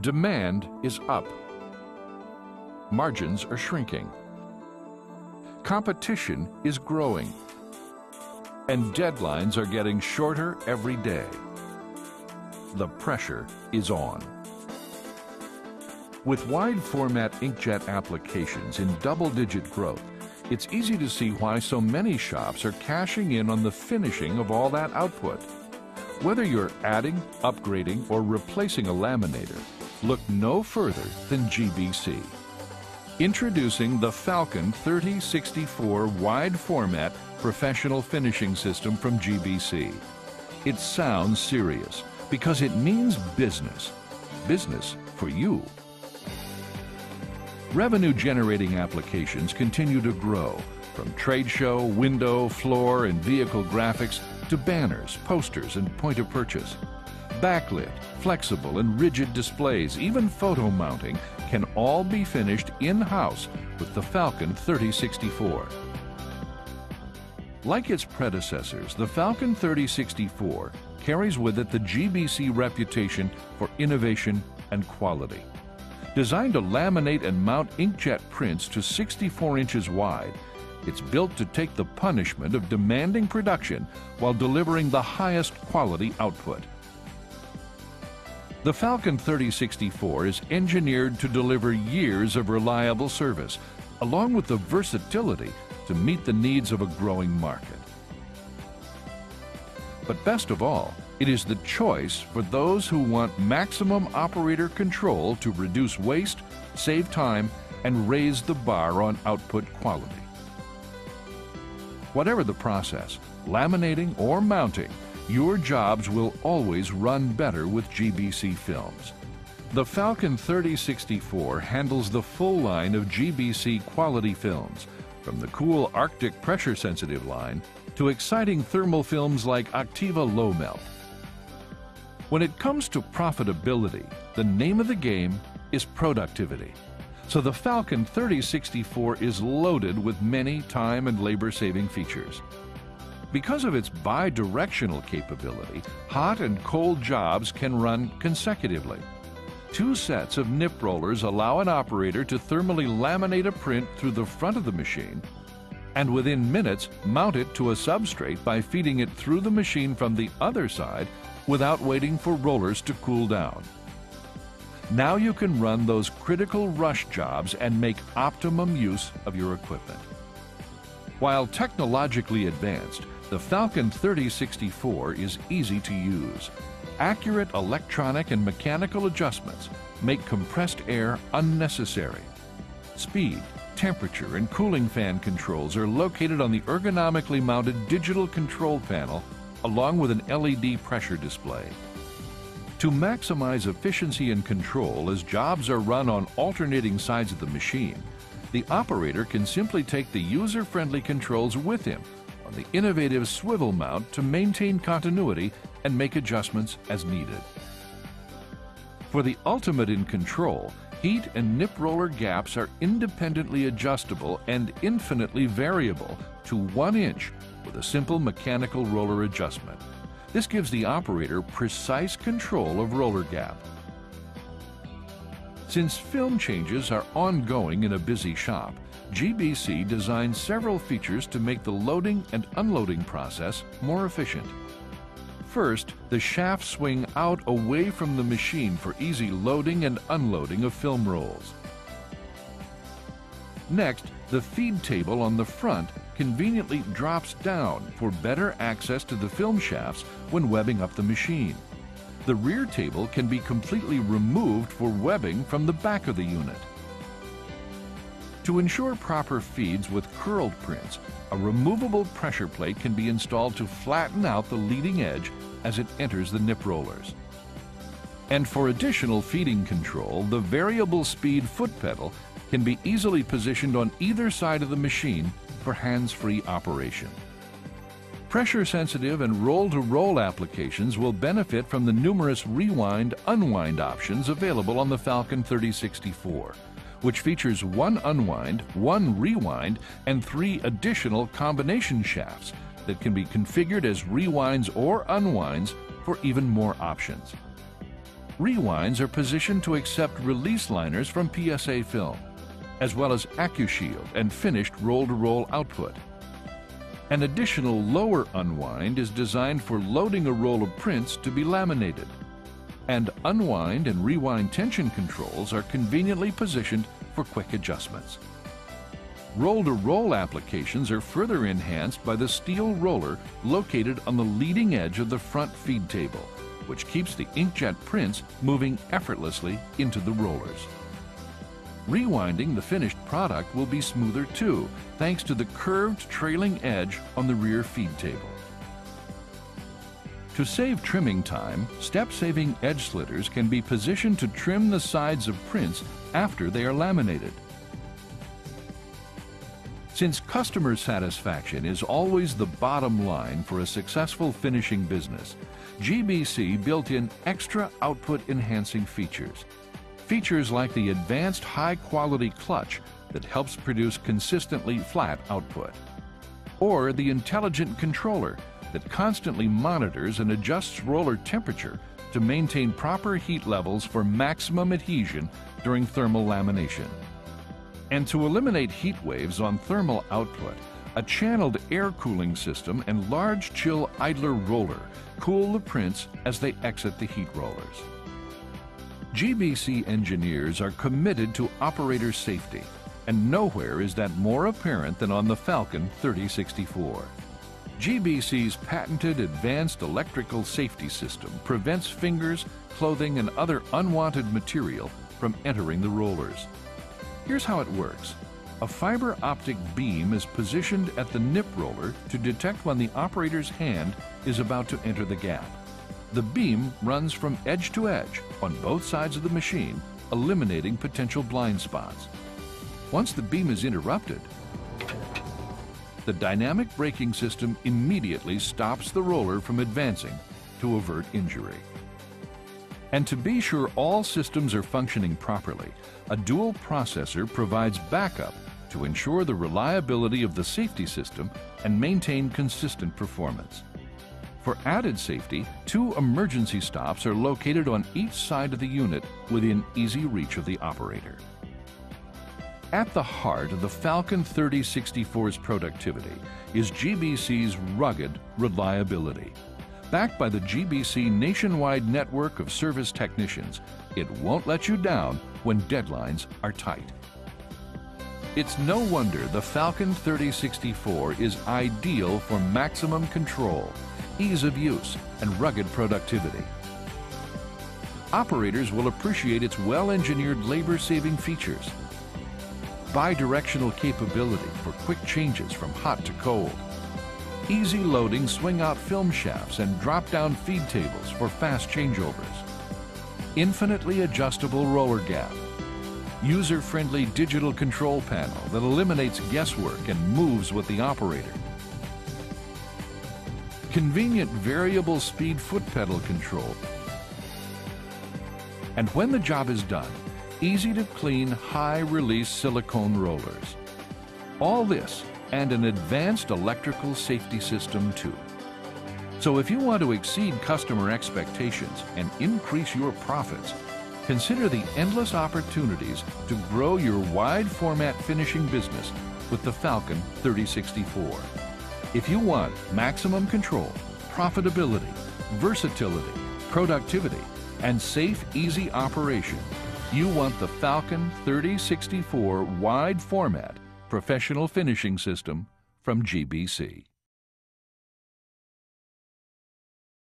Demand is up. Margins are shrinking. Competition is growing. And deadlines are getting shorter every day. The pressure is on. With wide format inkjet applications in double-digit growth, it's easy to see why so many shops are cashing in on the finishing of all that output. Whether you're adding, upgrading, or replacing a laminator, look no further than GBC. Introducing the Falcon 3064 wide format professional finishing system from GBC. It sounds serious because it means business. Business for you. Revenue generating applications continue to grow from trade show, window, floor, and vehicle graphics to banners, posters, and point of purchase. Backlit, flexible, and rigid displays, even photo mounting, can all be finished in-house with the Falcon 3064. Like its predecessors, the Falcon 3064 carries with it the GBC reputation for innovation and quality. Designed to laminate and mount inkjet prints to 64 inches wide, it's built to take the punishment of demanding production while delivering the highest quality output. The Falcon 3064 is engineered to deliver years of reliable service, along with the versatility to meet the needs of a growing market. But best of all, it is the choice for those who want maximum operator control to reduce waste, save time, and raise the bar on output quality. Whatever the process, laminating or mounting, your jobs will always run better with GBC films. The Falcon 3064 handles the full line of GBC quality films, from the cool Arctic pressure sensitive line to exciting thermal films like Octiva Low Melt. When it comes to profitability, the name of the game is productivity. So the Falcon 3064 is loaded with many time and labor saving features. Because of its bi-directional capability, hot and cold jobs can run consecutively. Two sets of nip rollers allow an operator to thermally laminate a print through the front of the machine and within minutes mount it to a substrate by feeding it through the machine from the other side without waiting for rollers to cool down. Now you can run those critical rush jobs and make optimum use of your equipment. While technologically advanced, the Falcon 3064 is easy to use. Accurate electronic and mechanical adjustments make compressed air unnecessary. Speed, temperature, and cooling fan controls are located on the ergonomically mounted digital control panel along with an LED pressure display. To maximize efficiency and control as jobs are run on alternating sides of the machine, the operator can simply take the user-friendly controls with him on the innovative swivel mount to maintain continuity and make adjustments as needed. For the ultimate in control, heat and nip roller gaps are independently adjustable and infinitely variable to one inch with a simple mechanical roller adjustment. This gives the operator precise control of roller gap. Since film changes are ongoing in a busy shop, GBC designed several features to make the loading and unloading process more efficient. First, the shafts swing out away from the machine for easy loading and unloading of film rolls. Next, the feed table on the front conveniently drops down for better access to the film shafts when webbing up the machine. The rear table can be completely removed for webbing from the back of the unit. To ensure proper feeds with curled prints, a removable pressure plate can be installed to flatten out the leading edge as it enters the nip rollers. And for additional feeding control, the variable speed foot pedal can be easily positioned on either side of the machine for hands-free operation. Pressure-sensitive and roll-to-roll applications will benefit from the numerous rewind-unwind options available on the Falcon 3064 which features one unwind, one rewind, and three additional combination shafts that can be configured as rewinds or unwinds for even more options. Rewinds are positioned to accept release liners from PSA film, as well as AccuShield and finished roll-to-roll output. An additional lower unwind is designed for loading a roll of prints to be laminated. And unwind and rewind tension controls are conveniently positioned for quick adjustments. Roll-to-roll applications are further enhanced by the steel roller located on the leading edge of the front feed table, which keeps the inkjet prints moving effortlessly into the rollers. Rewinding the finished product will be smoother too, thanks to the curved trailing edge on the rear feed table. To save trimming time, step-saving edge slitters can be positioned to trim the sides of prints after they are laminated. Since customer satisfaction is always the bottom line for a successful finishing business, GBC built in extra output enhancing features. Features like the advanced high quality clutch that helps produce consistently flat output. Or the intelligent controller that constantly monitors and adjusts roller temperature to maintain proper heat levels for maximum adhesion during thermal lamination. And to eliminate heat waves on thermal output, a channeled air cooling system and large chill idler roller cool the prints as they exit the heat rollers. GBC engineers are committed to operator safety, and nowhere is that more apparent than on the Falcon 3064. GBC's patented advanced electrical safety system prevents fingers, clothing, and other unwanted material from entering the rollers. Here's how it works. A fiber optic beam is positioned at the nip roller to detect when the operator's hand is about to enter the gap. The beam runs from edge to edge on both sides of the machine, eliminating potential blind spots. Once the beam is interrupted, the dynamic braking system immediately stops the roller from advancing to avert injury. And to be sure all systems are functioning properly, a dual processor provides backup to ensure the reliability of the safety system and maintain consistent performance. For added safety, two emergency stops are located on each side of the unit within easy reach of the operator. At the heart of the Falcon 3064's productivity is GBC's rugged reliability. Backed by the GBC nationwide network of service technicians, it won't let you down when deadlines are tight. It's no wonder the Falcon 3064 is ideal for maximum control, ease of use, and rugged productivity. Operators will appreciate its well-engineered labor-saving features, bi-directional capability for quick changes from hot to cold, easy loading swing-out film shafts and drop-down feed tables for fast changeovers, infinitely adjustable roller gap, user-friendly digital control panel that eliminates guesswork and moves with the operator, convenient variable speed foot pedal control, and when the job is done, easy to clean high release silicone rollers. All this and an advanced electrical safety system too. So if you want to exceed customer expectations and increase your profits, consider the endless opportunities to grow your wide format finishing business with the Falcon 3064. If you want maximum control, profitability, versatility, productivity, and safe, easy operation, you want the Falcon 3064 wide format professional finishing system from GBC.